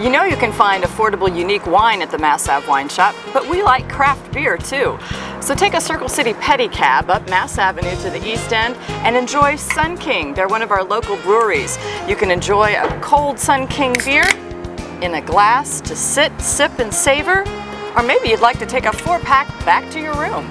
You know you can find affordable, unique wine at the Mass Ave Wine Shoppe, but we like craft beer too. So take a Circle City pedicab up Mass Avenue to the east end and enjoy Sun King. They're one of our local breweries. You can enjoy a cold Sun King beer in a glass to sit, sip, and savor, or maybe you'd like to take a four pack back to your room.